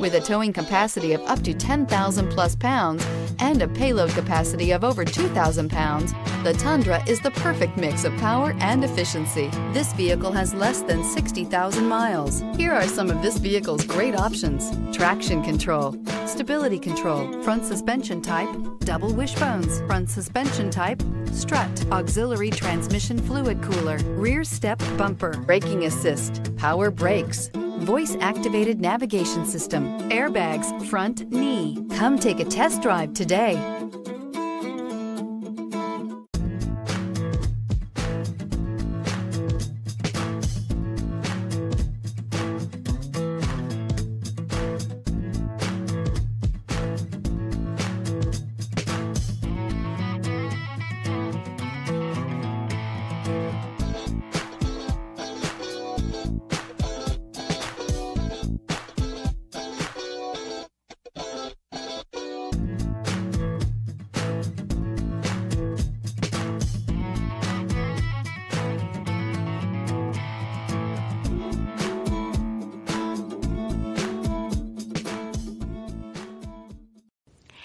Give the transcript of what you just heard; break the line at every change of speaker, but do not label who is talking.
With a towing capacity of up to 10,000 plus pounds and a payload capacity of over 2,000 pounds, the Tundra is the perfect mix of power and efficiency. This vehicle has less than 60,000 miles. Here are some of this vehicle's great options. Traction control, stability control, front suspension type, double wishbones, front suspension type, strut, auxiliary transmission fluid cooler, rear step bumper, braking assist, power brakes, voice activated navigation system, airbags, front knee. Come take a test drive today.